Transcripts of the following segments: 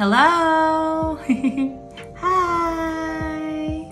Hello! Hi!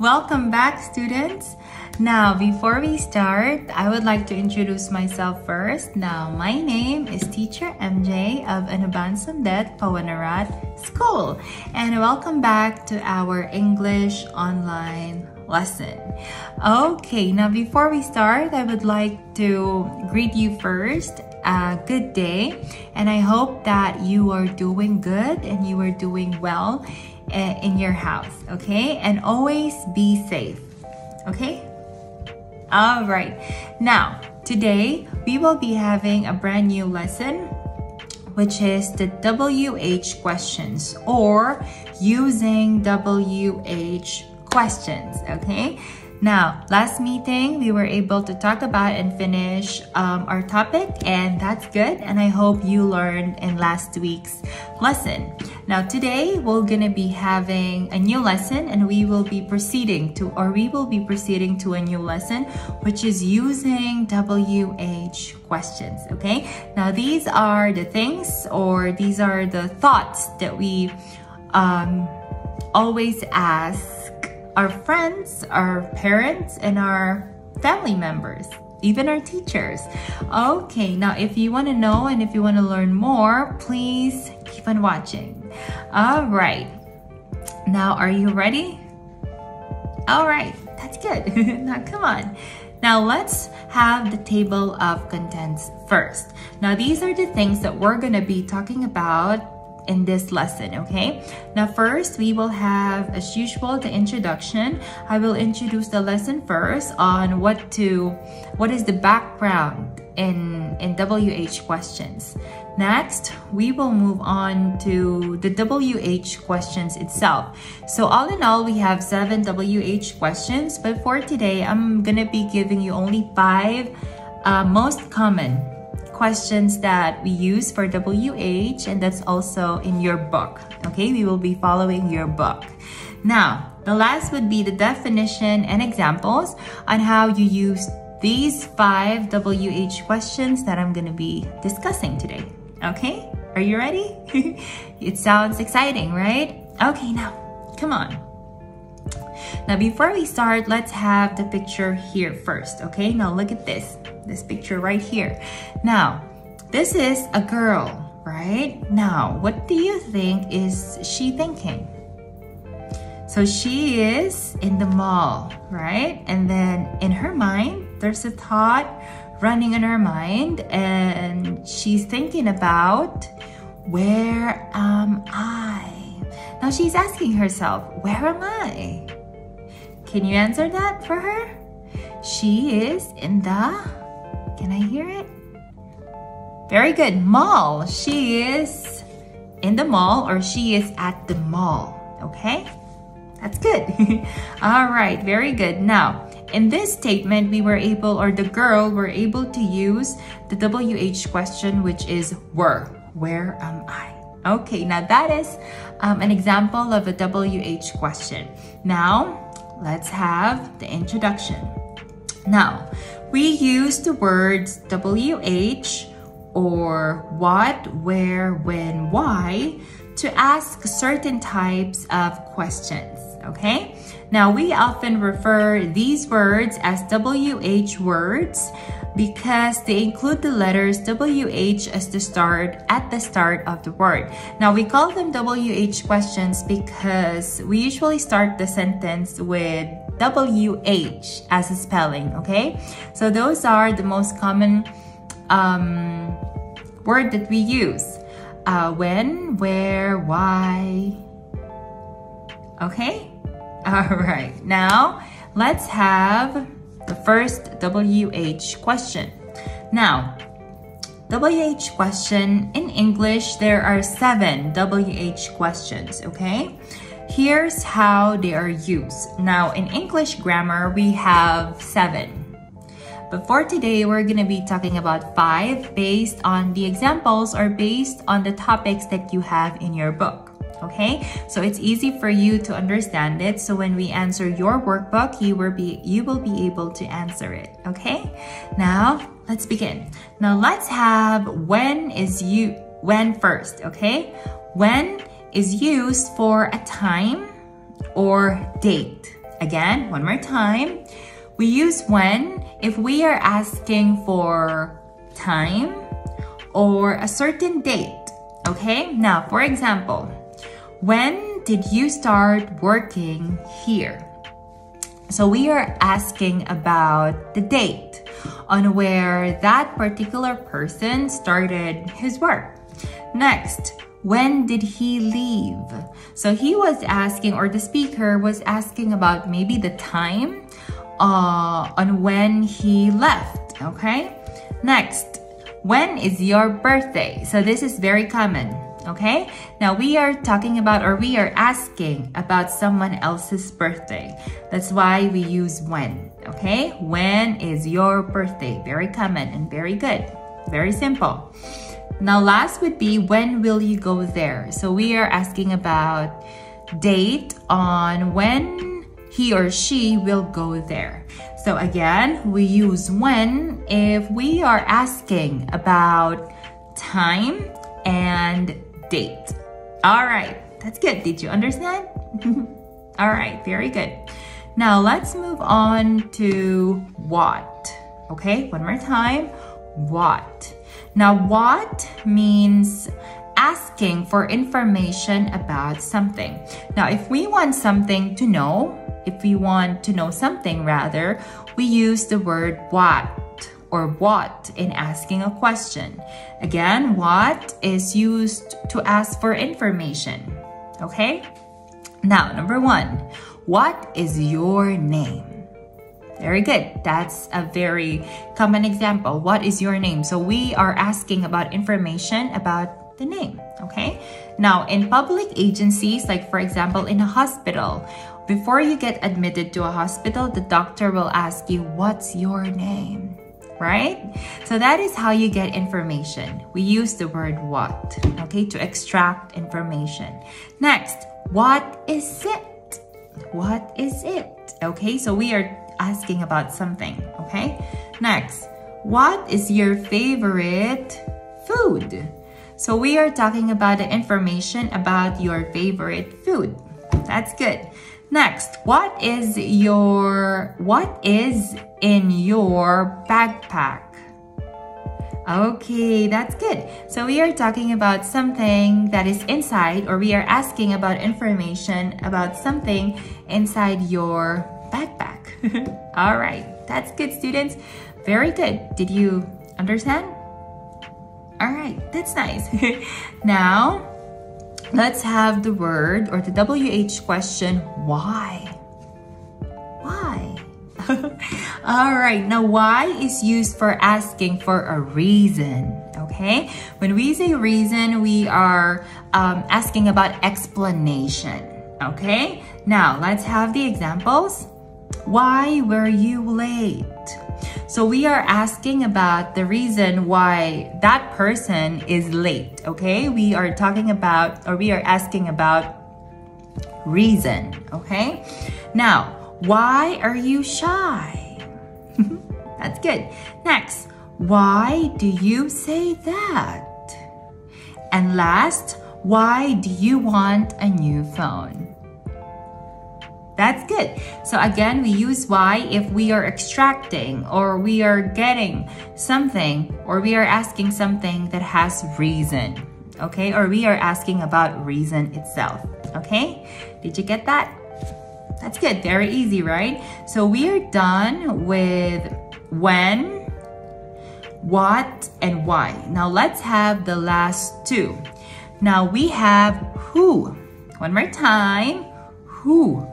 Welcome back, students. Now, before we start, I would like to introduce myself first. Now, my name is Teacher MJ of Anaban Somdet Pawanarat School. And welcome back to our English online lesson. Okay, now before we start, I would like to greet you first a good day and I hope that you are doing good and you are doing well eh, in your house, okay? And always be safe, okay? All right, now today we will be having a brand new lesson which is the WH questions or using WH questions, okay? Now, last meeting, we were able to talk about and finish um, our topic and that's good. And I hope you learned in last week's lesson. Now, today we're gonna be having a new lesson and we will be proceeding to, or we will be proceeding to a new lesson, which is using WH questions, okay? Now, these are the things or these are the thoughts that we um, always ask our friends, our parents, and our family members, even our teachers. Okay, now if you want to know and if you want to learn more, please keep on watching. All right, now are you ready? All right, that's good. now come on. Now let's have the table of contents first. Now these are the things that we're gonna be talking about in this lesson, okay? Now first, we will have, as usual, the introduction. I will introduce the lesson first on what to, what is the background in, in WH questions. Next, we will move on to the WH questions itself. So all in all, we have seven WH questions, but for today, I'm gonna be giving you only five uh, most common questions that we use for WH and that's also in your book. Okay, we will be following your book. Now, the last would be the definition and examples on how you use these five WH questions that I'm going to be discussing today. Okay, are you ready? it sounds exciting, right? Okay, now, come on. Now, before we start, let's have the picture here first, okay? Now, look at this this picture right here. Now, this is a girl, right? Now, what do you think is she thinking? So she is in the mall, right? And then in her mind, there's a thought running in her mind and she's thinking about where am I? Now she's asking herself, where am I? Can you answer that for her? She is in the can I hear it? Very good. Mall. She is in the mall or she is at the mall. Okay? That's good. All right. Very good. Now, in this statement, we were able, or the girl were able to use the WH question, which is where. Where am I? Okay, now that is um, an example of a WH question. Now, let's have the introduction. Now, we use the words WH or what, where, when, why to ask certain types of questions, okay? Now, we often refer these words as WH words because they include the letters WH as the start at the start of the word. Now we call them WH questions because we usually start the sentence with WH as a spelling, okay? So those are the most common um, word that we use. Uh, when, where, why. Okay? All right. Now, let's have the first WH question. Now, WH question in English, there are seven WH questions, okay? Here's how they are used. Now, in English grammar, we have seven. But for today, we're gonna be talking about five based on the examples or based on the topics that you have in your book. Okay, so it's easy for you to understand it. So when we answer your workbook, you will be you will be able to answer it. Okay, now let's begin. Now let's have when is you when first. Okay, when is used for a time or date. Again, one more time. We use when if we are asking for time or a certain date. Okay, now for example, when did you start working here? So we are asking about the date on where that particular person started his work. Next, when did he leave? So he was asking, or the speaker was asking about maybe the time uh, on when he left, okay? Next, when is your birthday? So this is very common, okay? Now we are talking about or we are asking about someone else's birthday. That's why we use when, okay? When is your birthday? Very common and very good. Very simple. Now last would be when will you go there? So we are asking about date on when he or she will go there. So again, we use when if we are asking about time and date. All right, that's good. Did you understand? All right, very good. Now let's move on to what. Okay, one more time. What. Now, what means asking for information about something. Now, if we want something to know, if we want to know something rather, we use the word what or what in asking a question. Again, what is used to ask for information. Okay? Now, number one, what is your name? Very good. That's a very common example. What is your name? So we are asking about information about the name, okay? Now, in public agencies, like for example, in a hospital, before you get admitted to a hospital, the doctor will ask you, what's your name? Right? So that is how you get information. We use the word what, okay, to extract information. Next, what is it? What is it? Okay, so we are asking about something, okay? Next, what is your favorite food? So we are talking about the information about your favorite food. That's good. Next, what is your what is in your backpack? Okay, that's good. So we are talking about something that is inside or we are asking about information about something inside your backpack. All right, that's good students. Very good. Did you understand? All right, that's nice. now, Let's have the word or the WH question, why? Why? All right, now why is used for asking for a reason, okay? When we say reason, we are um, asking about explanation, okay? Now, let's have the examples. Why were you late? So we are asking about the reason why that person is late, okay? We are talking about, or we are asking about reason, okay? Now, why are you shy? That's good. Next, why do you say that? And last, why do you want a new phone? That's good. So again, we use why if we are extracting or we are getting something or we are asking something that has reason. Okay, or we are asking about reason itself. Okay, did you get that? That's good. Very easy, right? So we are done with when, what, and why. Now let's have the last two. Now we have who. One more time. Who.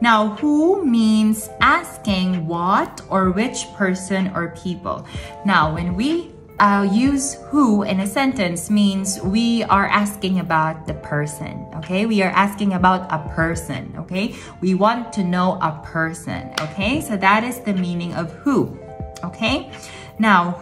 Now, who means asking what or which person or people. Now, when we uh, use who in a sentence means we are asking about the person, okay? We are asking about a person, okay? We want to know a person, okay? So that is the meaning of who, okay? Now,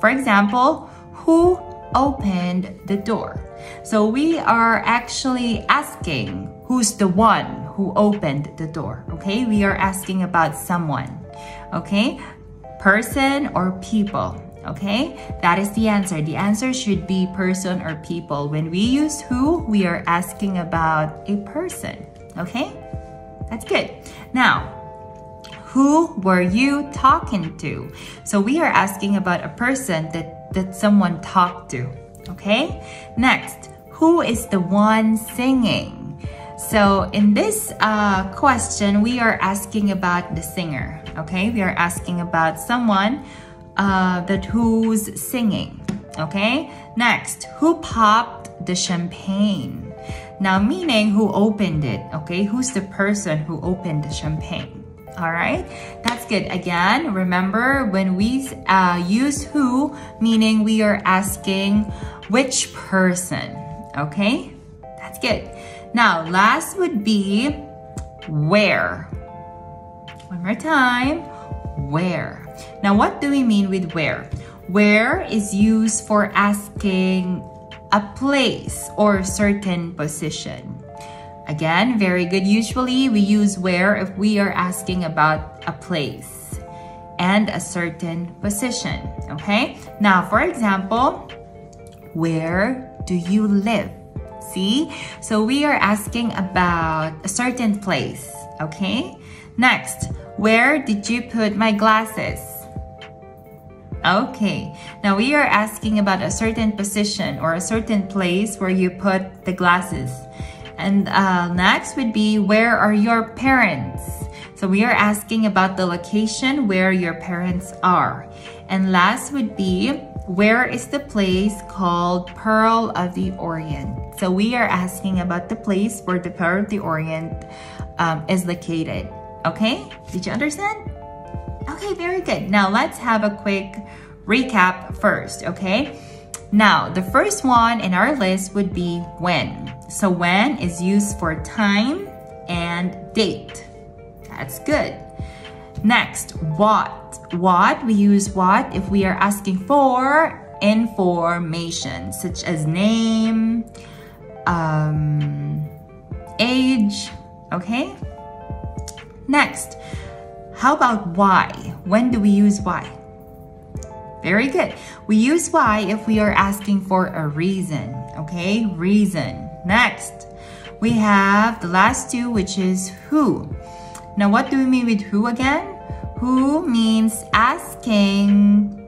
for example, who opened the door? So we are actually asking who's the one who opened the door, okay? We are asking about someone, okay? Person or people, Okay, that is the answer. The answer should be person or people. When we use who, we are asking about a person. Okay, that's good. Now, who were you talking to? So we are asking about a person that, that someone talked to. Okay, next, who is the one singing? So in this uh, question, we are asking about the singer. Okay, we are asking about someone uh, that who's singing. Okay, next, who popped the champagne? Now, meaning who opened it. Okay, who's the person who opened the champagne? All right, that's good. Again, remember when we uh, use who, meaning we are asking which person. Okay, that's good. Now, last would be where. One more time, where. Now, what do we mean with where? Where is used for asking a place or a certain position. Again, very good. Usually we use where if we are asking about a place and a certain position. Okay? Now, for example, where do you live? See? So we are asking about a certain place. Okay? Next, where did you put my glasses? Okay, now we are asking about a certain position or a certain place where you put the glasses. And uh, next would be, where are your parents? So we are asking about the location where your parents are. And last would be, where is the place called Pearl of the Orient? So we are asking about the place where the Pearl of the Orient um, is located. Okay, did you understand? Okay, very good. Now let's have a quick recap first, okay? Now, the first one in our list would be when. So when is used for time and date. That's good. Next, what. What, we use what if we are asking for information, such as name, um, age, okay? Next, how about why? When do we use why? Very good. We use why if we are asking for a reason, okay? Reason. Next, we have the last two, which is who. Now, what do we mean with who again? Who means asking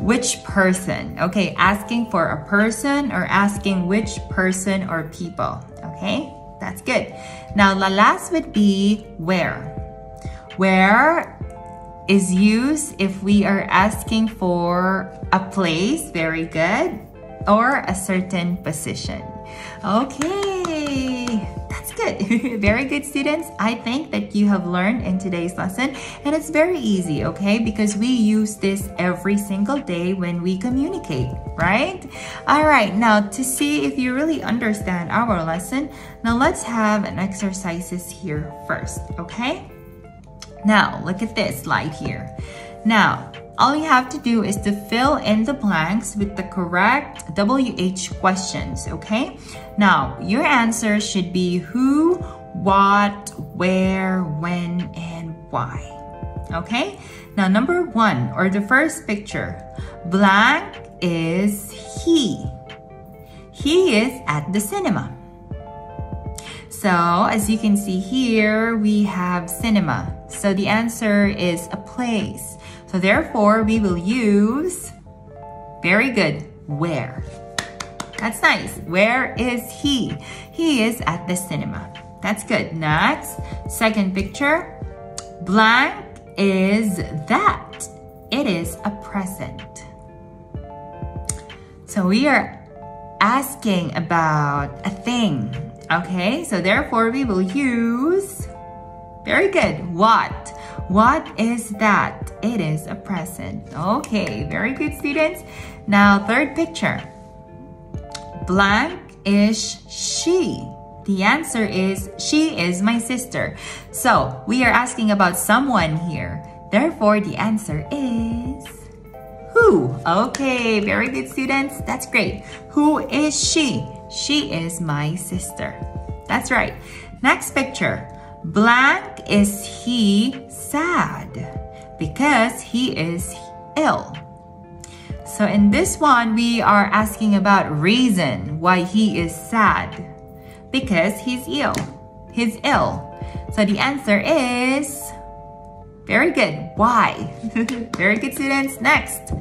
which person, okay? Asking for a person or asking which person or people, okay? That's good. Now, the last would be where where is used if we are asking for a place, very good, or a certain position. Okay, that's good. very good students. I think that you have learned in today's lesson and it's very easy, okay? Because we use this every single day when we communicate, right? All right, now to see if you really understand our lesson, now let's have an exercises here first, okay? Now, look at this slide here. Now, all you have to do is to fill in the blanks with the correct WH questions, okay? Now, your answer should be who, what, where, when, and why. Okay? Now, number one, or the first picture, blank is he. He is at the cinema. So as you can see here, we have cinema. So the answer is a place. So therefore, we will use, very good, where. That's nice. Where is he? He is at the cinema. That's good. Next, second picture. Blank is that. It is a present. So we are asking about a thing. Okay, so therefore we will use, very good, what? What is that? It is a present. Okay, very good students. Now third picture. Blank is she. The answer is she is my sister. So we are asking about someone here. Therefore the answer is who? Okay, very good students. That's great. Who is she? She is my sister. That's right. Next picture. Blank is he sad because he is ill. So in this one, we are asking about reason why he is sad. Because he's ill. He's ill. So the answer is very good. Why? very good students. Next.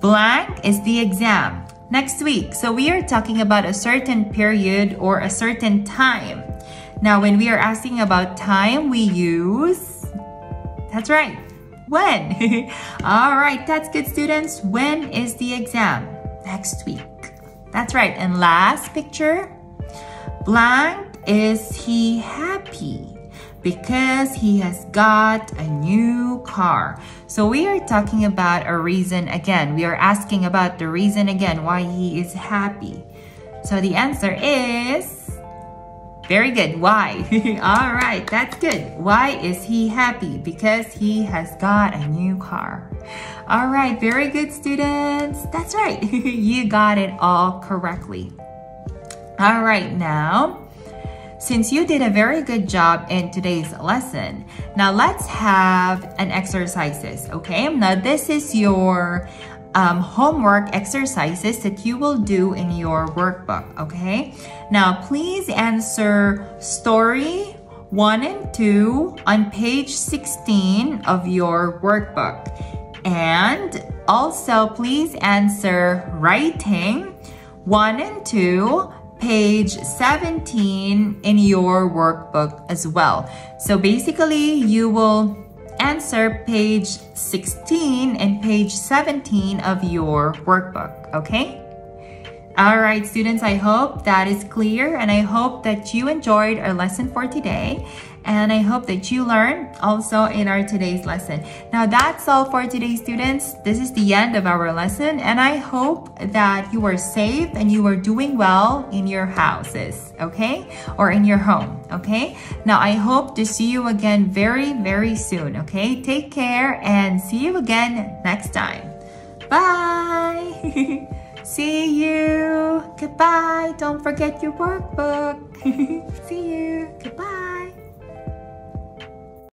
Blank is the exam. Next week. So we are talking about a certain period or a certain time. Now when we are asking about time, we use, that's right, when? All right, that's good students. When is the exam? Next week. That's right. And last picture. Blank, is he happy? Because he has got a new car. So we are talking about a reason again. We are asking about the reason again why he is happy. So the answer is very good. Why? All right, that's good. Why is he happy? Because he has got a new car. All right, very good students. That's right. you got it all correctly. All right, now, since you did a very good job in today's lesson, now let's have an exercises, okay? Now this is your um, homework exercises that you will do in your workbook, okay? Now, please answer story 1 and 2 on page 16 of your workbook. And also, please answer writing 1 and 2 page 17 in your workbook as well. So basically, you will answer page 16 and page 17 of your workbook, okay? All right, students, I hope that is clear and I hope that you enjoyed our lesson for today. And I hope that you learned also in our today's lesson. Now that's all for today, students. This is the end of our lesson and I hope that you are safe and you are doing well in your houses, okay? Or in your home, okay? Now I hope to see you again very, very soon, okay? Take care and see you again next time. Bye! See you. Goodbye. Don't forget your workbook. See you. Goodbye.